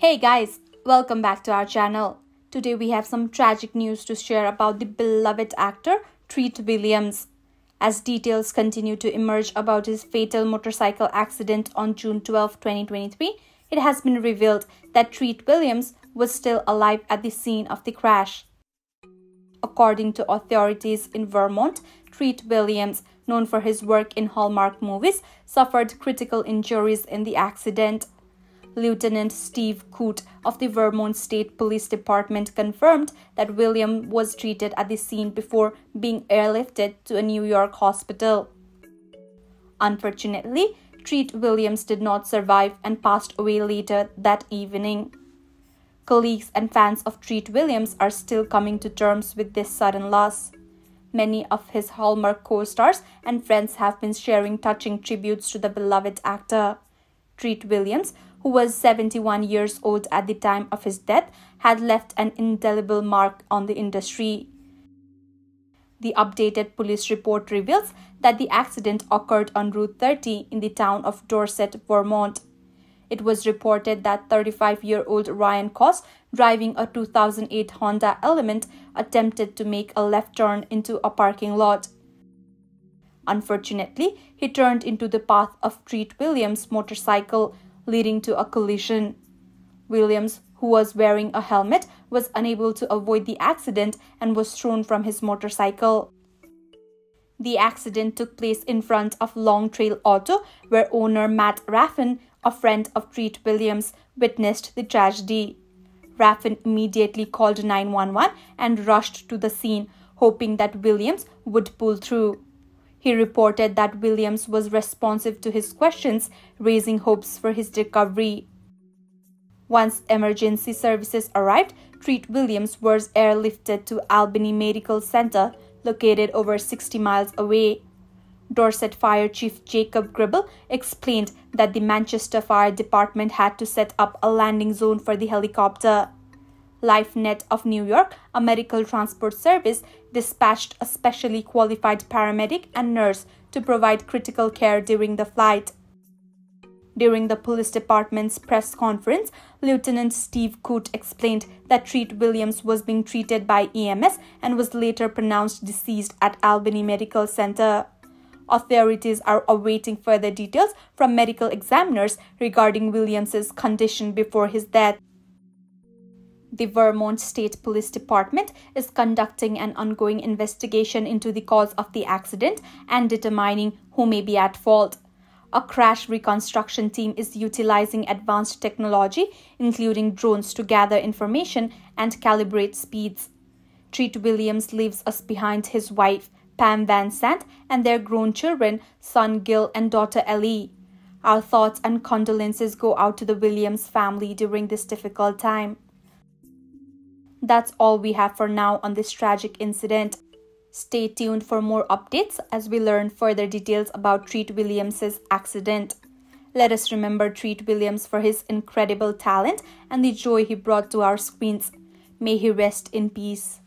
Hey guys, welcome back to our channel. Today we have some tragic news to share about the beloved actor Treat Williams. As details continue to emerge about his fatal motorcycle accident on June 12, 2023, it has been revealed that Treat Williams was still alive at the scene of the crash. According to authorities in Vermont, Treat Williams, known for his work in Hallmark movies, suffered critical injuries in the accident. Lieutenant Steve Coote of the Vermont State Police Department confirmed that William was treated at the scene before being airlifted to a New York hospital. Unfortunately, Treat Williams did not survive and passed away later that evening. Colleagues and fans of Treat Williams are still coming to terms with this sudden loss. Many of his Hallmark co stars and friends have been sharing touching tributes to the beloved actor. Treat Williams, who was 71 years old at the time of his death, had left an indelible mark on the industry. The updated police report reveals that the accident occurred on Route 30 in the town of Dorset, Vermont. It was reported that 35 year old Ryan Koss, driving a 2008 Honda Element, attempted to make a left turn into a parking lot. Unfortunately, he turned into the path of Treat Williams' motorcycle, leading to a collision. Williams, who was wearing a helmet, was unable to avoid the accident and was thrown from his motorcycle. The accident took place in front of Long Trail Auto, where owner Matt Raffin, a friend of Treat Williams, witnessed the tragedy. Raffin immediately called 911 and rushed to the scene, hoping that Williams would pull through. He reported that Williams was responsive to his questions, raising hopes for his recovery. Once emergency services arrived, Treat Williams was airlifted to Albany Medical Center, located over 60 miles away. Dorset Fire Chief Jacob Gribble explained that the Manchester Fire Department had to set up a landing zone for the helicopter. LifeNet of New York, a medical transport service, dispatched a specially qualified paramedic and nurse to provide critical care during the flight. During the police department's press conference, Lieutenant Steve Coote explained that Treat Williams was being treated by EMS and was later pronounced deceased at Albany Medical Center. Authorities are awaiting further details from medical examiners regarding Williams's condition before his death. The Vermont State Police Department is conducting an ongoing investigation into the cause of the accident and determining who may be at fault. A crash reconstruction team is utilizing advanced technology, including drones, to gather information and calibrate speeds. Treat Williams leaves us behind his wife, Pam Van Sant, and their grown children, son Gil and daughter Ellie. Our thoughts and condolences go out to the Williams family during this difficult time. That's all we have for now on this tragic incident. Stay tuned for more updates as we learn further details about Treat Williams's accident. Let us remember Treat Williams for his incredible talent and the joy he brought to our screens. May he rest in peace.